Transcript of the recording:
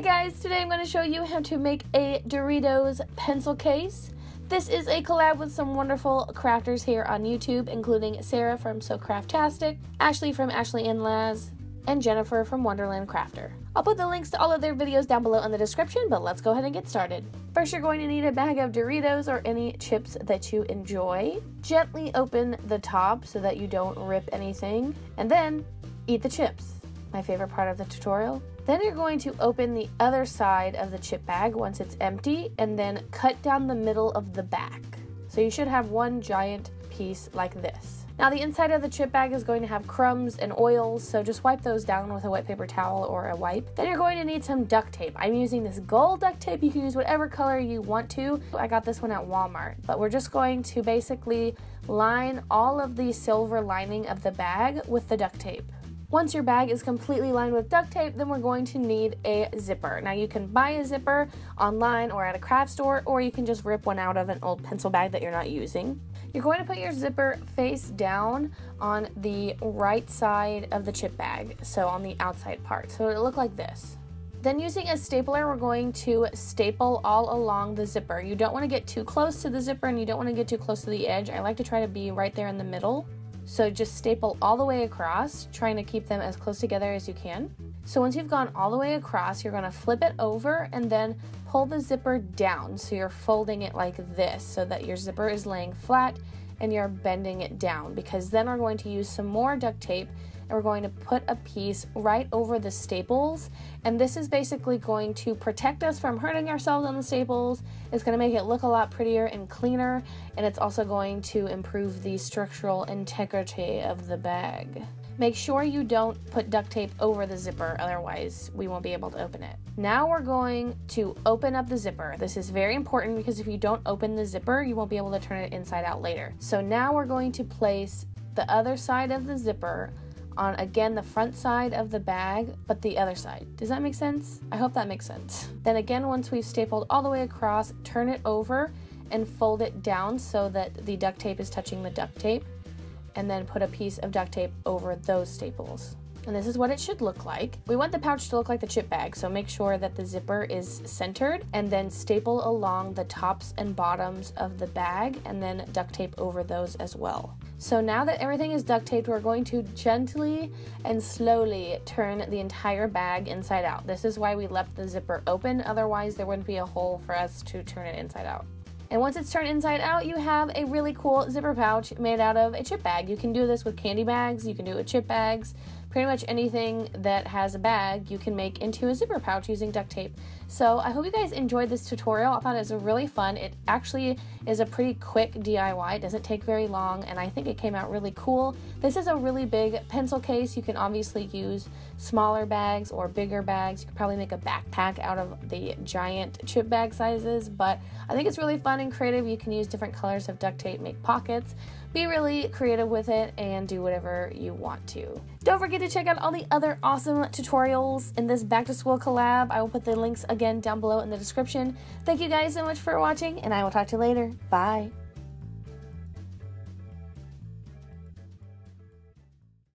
Hey guys, today I'm going to show you how to make a Doritos pencil case. This is a collab with some wonderful crafters here on YouTube, including Sarah from So Craftastic, Ashley from Ashley Ann Laz, and Jennifer from Wonderland Crafter. I'll put the links to all of their videos down below in the description, but let's go ahead and get started. First, you're going to need a bag of Doritos or any chips that you enjoy. Gently open the top so that you don't rip anything, and then eat the chips. My favorite part of the tutorial. Then you're going to open the other side of the chip bag once it's empty and then cut down the middle of the back. So you should have one giant piece like this. Now the inside of the chip bag is going to have crumbs and oils, so just wipe those down with a wet paper towel or a wipe. Then you're going to need some duct tape. I'm using this gold duct tape. You can use whatever color you want to. I got this one at Walmart, but we're just going to basically line all of the silver lining of the bag with the duct tape. Once your bag is completely lined with duct tape, then we're going to need a zipper. Now you can buy a zipper online or at a craft store, or you can just rip one out of an old pencil bag that you're not using. You're going to put your zipper face down on the right side of the chip bag, so on the outside part. So it'll look like this. Then using a stapler, we're going to staple all along the zipper. You don't want to get too close to the zipper and you don't want to get too close to the edge. I like to try to be right there in the middle. So just staple all the way across, trying to keep them as close together as you can. So once you've gone all the way across, you're gonna flip it over and then pull the zipper down. So you're folding it like this so that your zipper is laying flat and you're bending it down because then we're going to use some more duct tape and we're going to put a piece right over the staples. And this is basically going to protect us from hurting ourselves on the staples. It's going to make it look a lot prettier and cleaner. And it's also going to improve the structural integrity of the bag. Make sure you don't put duct tape over the zipper, otherwise we won't be able to open it. Now we're going to open up the zipper. This is very important because if you don't open the zipper, you won't be able to turn it inside out later. So now we're going to place the other side of the zipper on again the front side of the bag, but the other side. Does that make sense? I hope that makes sense. Then again, once we've stapled all the way across, turn it over and fold it down so that the duct tape is touching the duct tape, and then put a piece of duct tape over those staples. And this is what it should look like. We want the pouch to look like the chip bag, so make sure that the zipper is centered and then staple along the tops and bottoms of the bag and then duct tape over those as well. So now that everything is duct taped, we're going to gently and slowly turn the entire bag inside out. This is why we left the zipper open, otherwise there wouldn't be a hole for us to turn it inside out. And once it's turned inside out, you have a really cool zipper pouch made out of a chip bag. You can do this with candy bags, you can do it with chip bags, pretty much anything that has a bag you can make into a zipper pouch using duct tape. So I hope you guys enjoyed this tutorial. I thought it was really fun. It actually is a pretty quick DIY. It doesn't take very long and I think it came out really cool. This is a really big pencil case. You can obviously use smaller bags or bigger bags. You could probably make a backpack out of the giant chip bag sizes, but I think it's really fun and creative. You can use different colors of duct tape, make pockets be really creative with it and do whatever you want to. Don't forget to check out all the other awesome tutorials in this back to school collab. I will put the links again down below in the description. Thank you guys so much for watching and I will talk to you later. Bye.